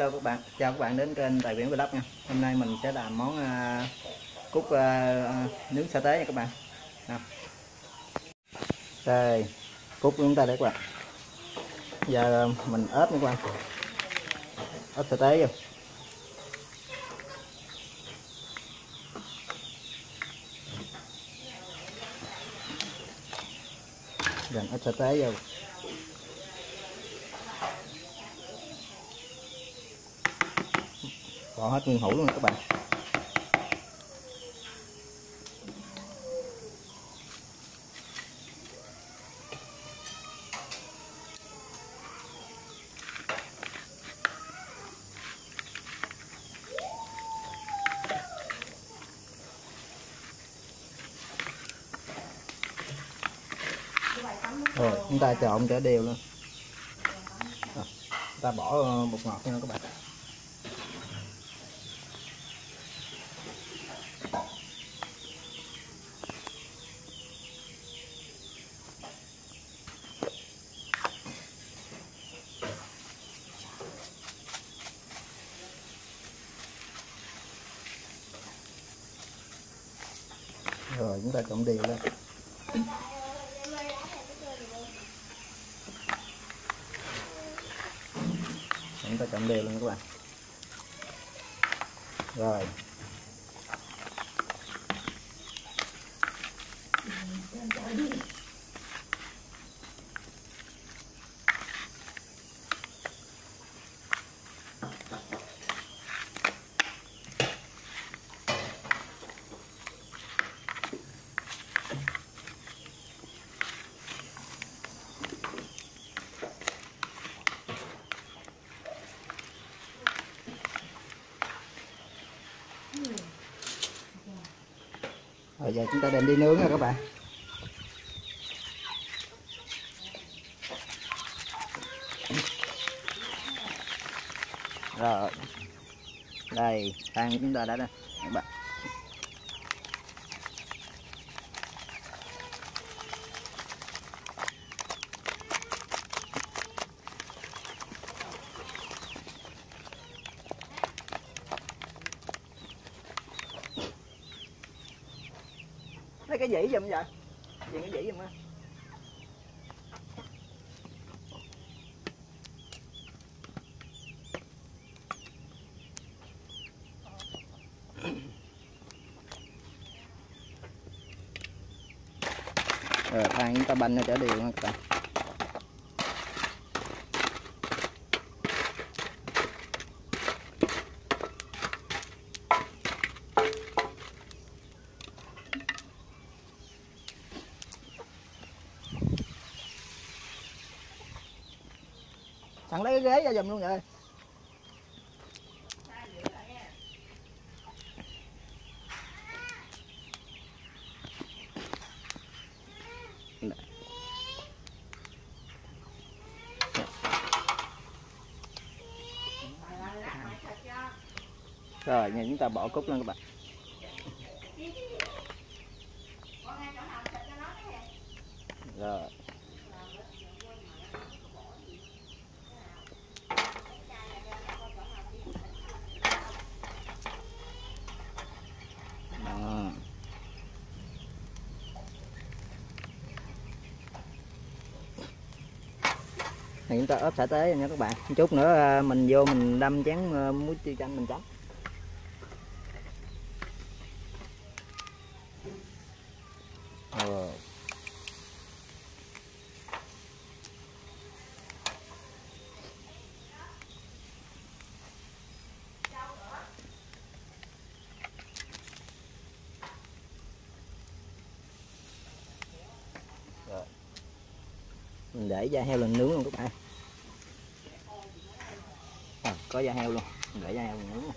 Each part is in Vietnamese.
hello các bạn. Chào các bạn đến kênh tài biển vlog nha. Hôm nay mình sẽ làm món uh, cúc uh, nướng sa tế nha các bạn. Nào. đây cúc chúng ta đây các bạn. Giờ mình ớt nha các bạn. Ớt sa tế vô. Dần ớt sa tế vô. Bỏ hết nguyên hũ luôn các bạn. Rồi chúng ta trộn trở đều luôn. Ờ, Rồi, ta bỏ ờ, bột ngọt nha các bạn. Rồi, chúng ta trộn đều lên. Chúng ta trộn đều lên các bạn. Rồi rồi. Giờ chúng ta đem đi nướng rồi các bạn. Rồi. Đây than chúng ta đã đây các bạn lấy cái dĩ giùm vậy chuyện cái dĩ giùm á rồi than chúng ta banh nó trở đều nha các bạn. Thằng lấy cái ghế ra giùm luôn vậy rồi giờ chúng ta bỏ cúc lên các bạn. Rồi. Đó. chúng ta ốp xả tế nha các bạn. Chút nữa à, mình vô mình đâm chén à, muối tiêu chanh mình chấm Ờ. Rồi mình để da heo lên nướng luôn các bạn. À, có da heo luôn. Mình để da heo lên nướng luôn.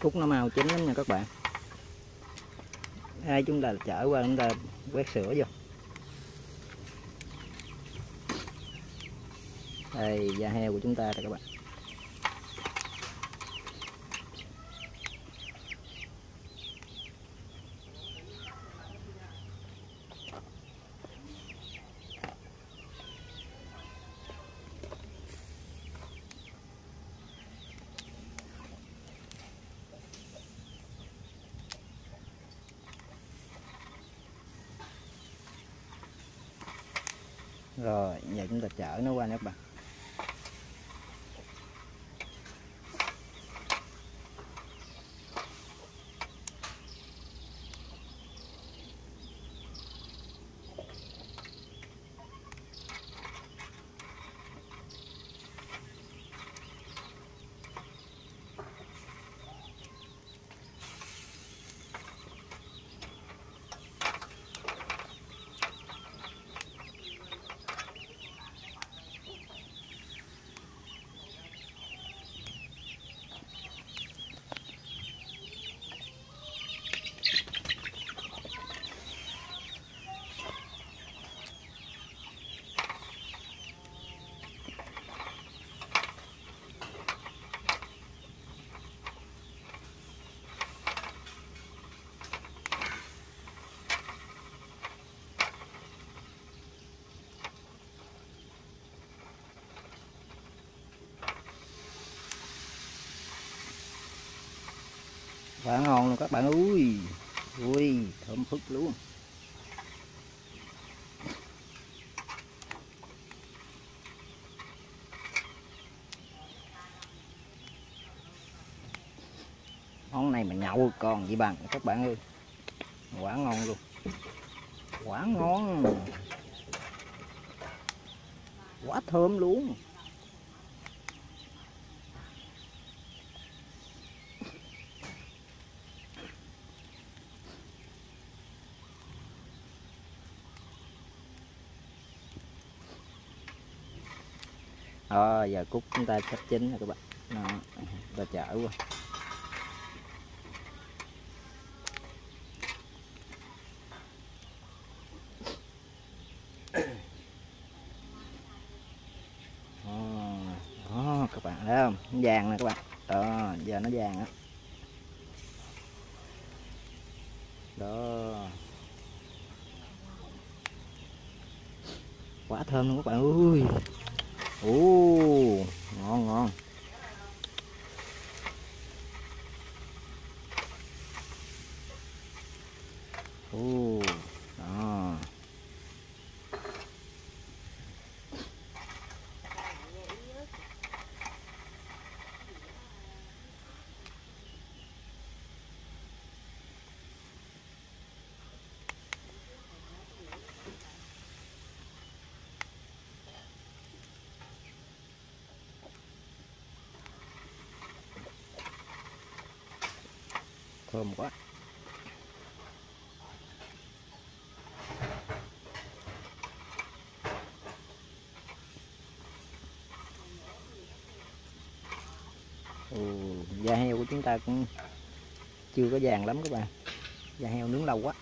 cúc nó màu chín lắm nha các bạn ai chúng ta chở qua, chúng ta quét sữa vô. Đây, da heo của chúng ta đây các bạn. Rồi giờ chúng ta chở nó qua nha các quá ngon luôn các bạn ơi. Ui, thơm phức luôn. Món này mà nhậu còn gì bằng các bạn ơi. Quả ngon luôn. Quả ngon. Quá thơm luôn. Đó giờ cúc chúng ta sắp chín rồi các bạn. Đó, ta chở qua. Đó, đó các bạn thấy không? Nó vàng nè các bạn. Đó giờ nó vàng á. Đó. Quá thơm luôn các bạn. Ơi ồ ngon ngon ồ đó thơm quá. Ồ, da heo của chúng ta cũng chưa có vàng lắm các bạn. Da heo nướng lâu quá.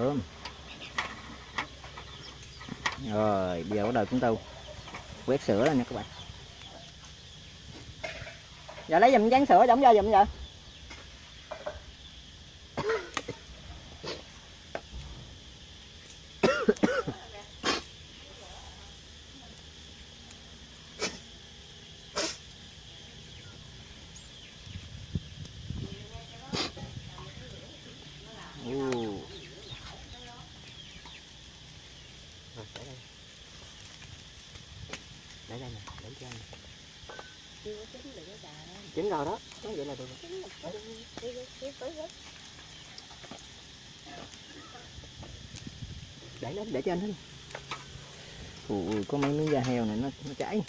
Thơm rồi, bây giờ bắt đầu chúng tôi quét sữa rồi nha các bạn. Giờ lấy dùm chén sữa đóng ra dùm vậy Ồ. Rồi, để đây. Để đây nè. Chín rồi đó, nói vậy là được rồi. Để nó để cho anh. Ui, có mấy miếng da heo này nó nó cháy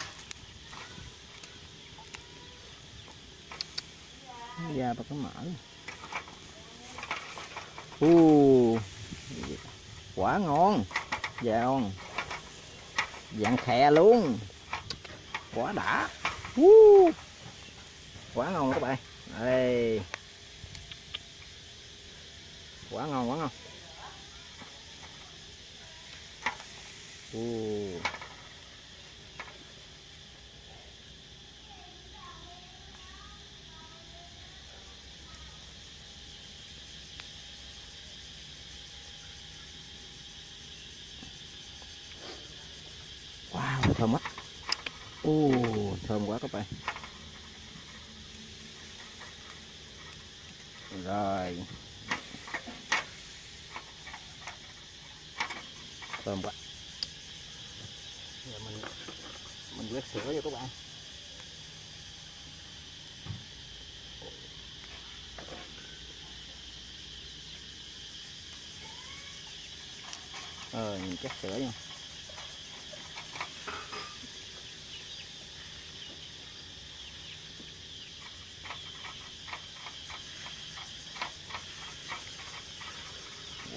da và có mỡ u quả ngon giòn dạng khè luôn quả đã uh. quả ngon các bạn đây quả ngon quả ngon uh. Wow, thơm quá. Ô, thơm quá các bạn. Rồi. Thơm quá. Giờ mình mình quét sữa cho các bạn. Rồi, mình chắc sữa nha.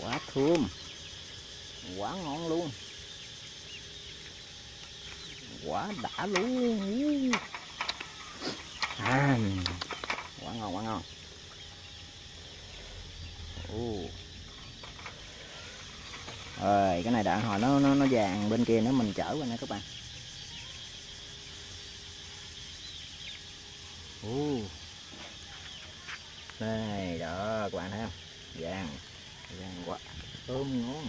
quả thơm. Quả ngon luôn. Quả đã luôn. À, quả ngon quả ngon. Ồ. rồi cái này đã hồi nó nó nó vàng bên kia nữa mình chở qua nè các bạn. Ồ. đây đó các bạn thấy không? Vàng. Vàng quá thơm ngon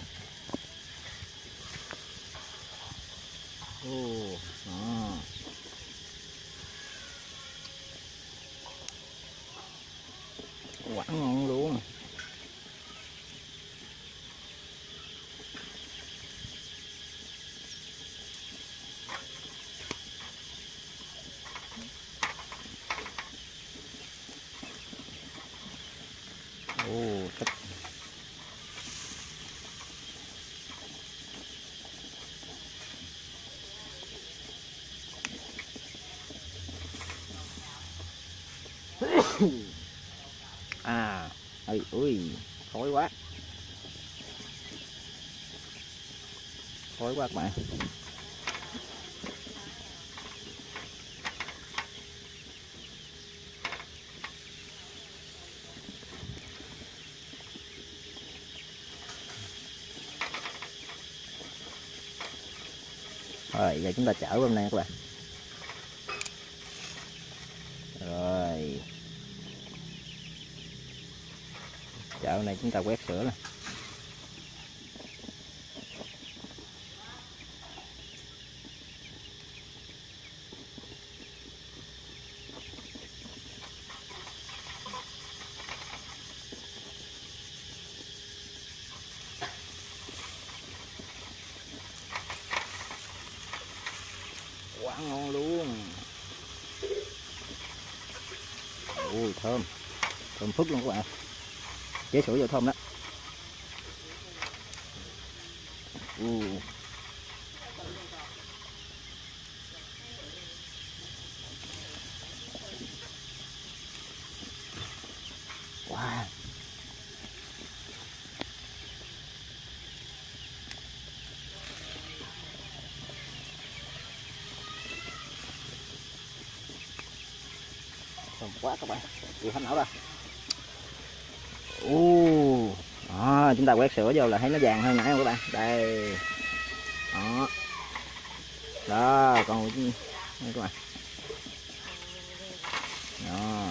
ô à, quả ngon luôn ô thích à ơi ui, khói quá. Khói quá các bạn. Rồi, giờ chúng ta chở hôm nay các bạn rồi chợ này chúng ta quét sữa nè quá ngon luôn. Ui, thơm. Thơm phức luôn các bạn chế sữa giao thông đó. U wow. Thơm quá các bạn. Chịu hết não rồi Ồ, đó, chúng ta quét sữa vô là thấy nó vàng hơn nãy không các bạn? Đây. Đó. Đó còn đây các bạn. Đó.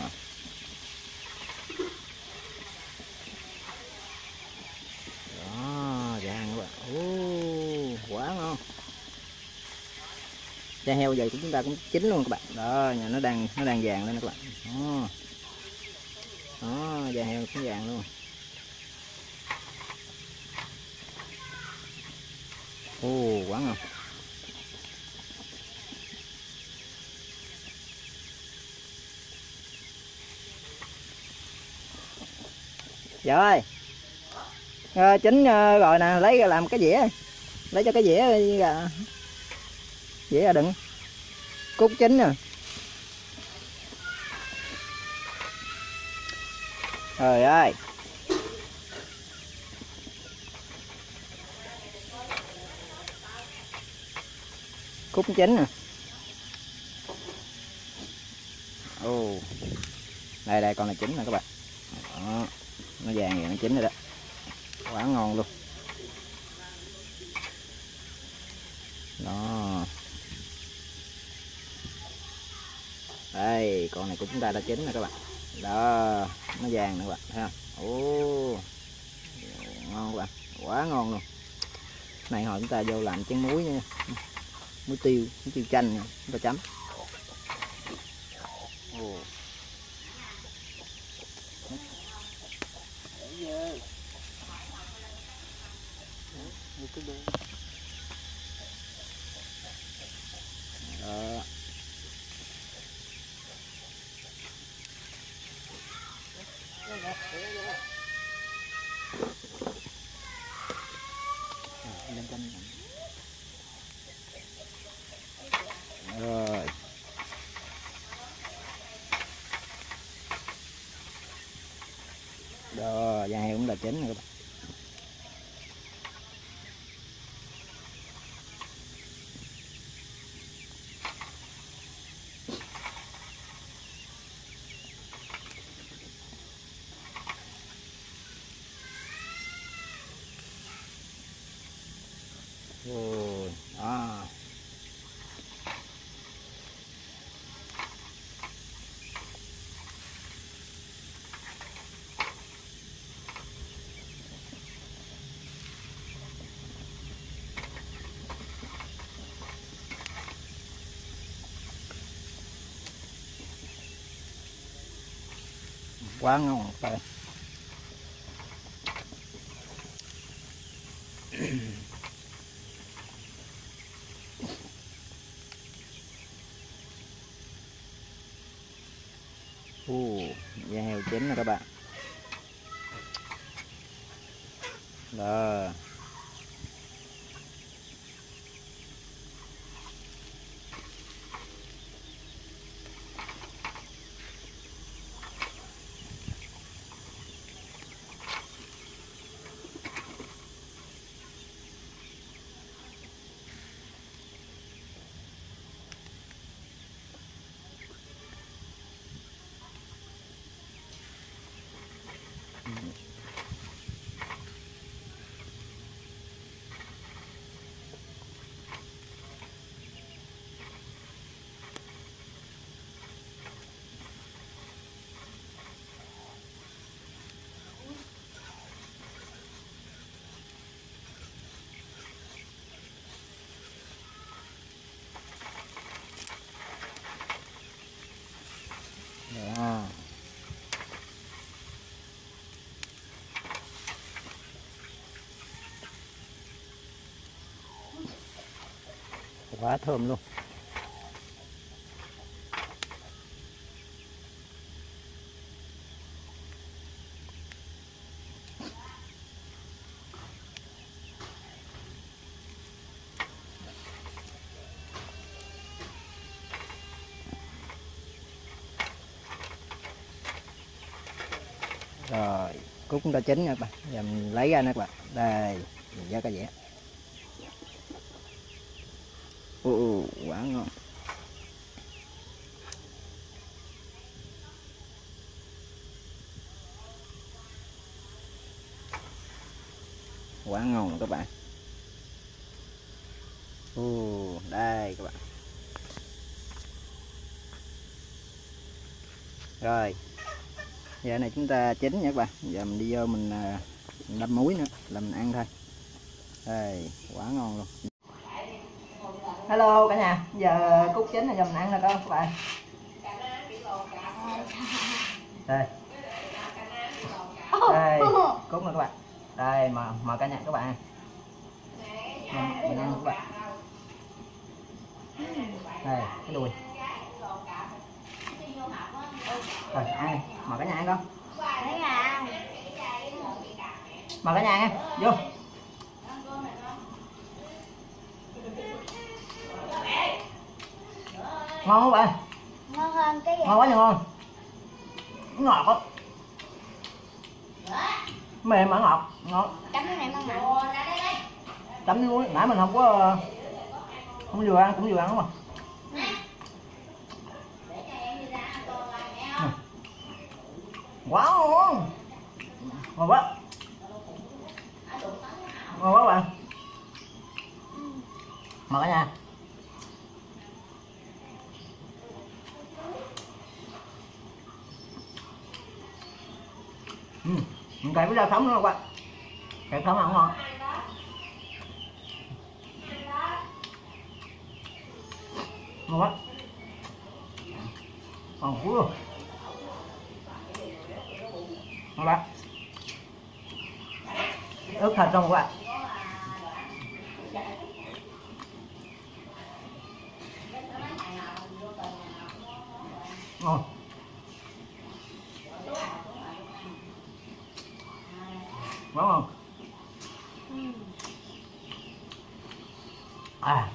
Đó vàng các bạn. Ô, quá ngon. Da heo vậy của chúng ta cũng chín luôn các bạn. Đó nhà nó đang nó đang vàng lên các bạn. Đó. Đó da heo cũng vàng luôn. Ô quá ngon dạ ơi. Ờ, à, chín ờ, rồi nè lấy ra làm cái dĩa. Lấy cho cái dĩa ờ, ra. Dĩa ra đựng. Cút chín nè. Trời ơi. Cúc chín nè. Ô, đây đây con này chín nè các bạn. Đó. nó vàng vậy nó chín rồi đó. Quá ngon luôn. Đó. Đây con này của chúng ta đã chín rồi các bạn. Đó nó vàng nữa các bạn thấy không? Ô. Ngon các bạn quá ngon luôn. Này hồi chúng ta vô làm chén muối nha muối tiêu muối tiêu chanh nha chúng ta chấm. ồ một đó quá ngon các bạn? Ồ, da heo chín rồi các bạn. Đó. Quá thơm luôn. Rồi cúc cũng đã chín nha các bạn. Giờ mình lấy ra nè các bạn. Đây, mình ra cái dĩa ồ quá ngon. Quá ngon các bạn. Ồ, đây các bạn. Rồi giờ này chúng ta chín nha các bạn. Giờ mình đi vô mình, à, mình đâm muối nữa là mình ăn thôi. Đây quá ngon luôn hello cả nhà. Giờ cút chín là mình ăn rồi các bạn. Đây. Đây. Cút nè các bạn. Đây mà mà cả nhà các bạn. Mình, mình ăn các bạn. Đây cái đùi. Rồi ăn mời cả nhà ăn con mời cả nhà ăn vô ngon không bạn? Ngon hơn cái gì? Ngon quá nha ngon. Ngọt á mềm mà ngọt ngon. Chấm cái này măng mặn. Chấm với muối. Nãy mình không có ờ, không vừa ăn cũng vừa ăn đúng không Ừ. quá ngon. Ngon quá. Ngon quá bạn. Mời cả ừ mình cày với rau sống nữa các bạn. Cày sống ăn ngon? Ngon quá. Còn cuối luôn. Ngon bạn ướp thật không các bạn. Ngon. Quá ngon à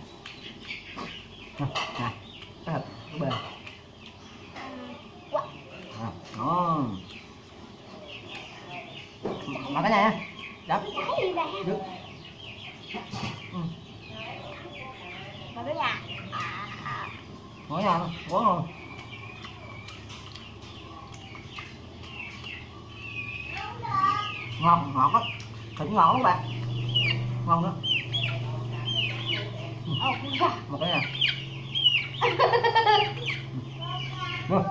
nè nè cái thịt cái bề à, ngon mà cái này nha đắp cái gì đây Được. Ừ. mà cái nhà ngon nha quá ngon ngon ngọt á thịt ngon lắm bạn ngon nữa ồ dạ. một cái nè Rồi.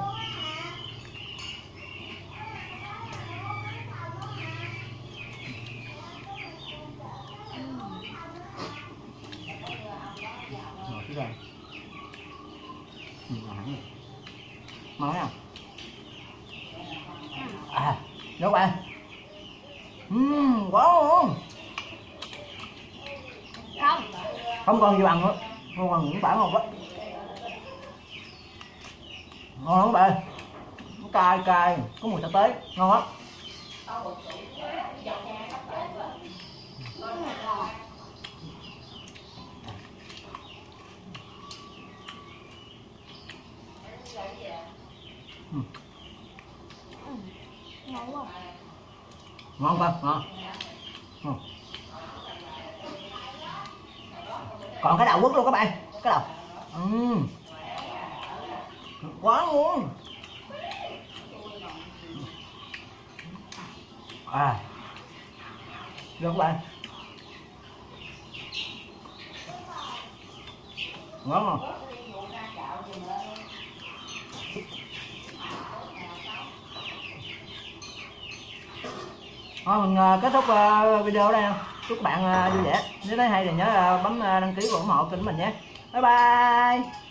Rồi, cái này. Ngon hẳn rồi. Ngon nha. À, đâu bạn? Ừm, quá ngon. không Không còn gì bằng nữa. Không còn những bản ngon quá. Ngon lắm bạn. Nó cay có mùi sa tế, ngon lắm. ngon quá ngon không ngon. Ừ. Còn cái đầu quất luôn các bạn cái đầu Ừm. quá ngon. À được các bạn ngon không Thôi, mình à, kết thúc à, video ở đây không? Chúc bạn à, vui vẻ. Nếu thấy hay thì nhớ bấm đăng ký và ủng hộ kênh mình nhé. Bye bye.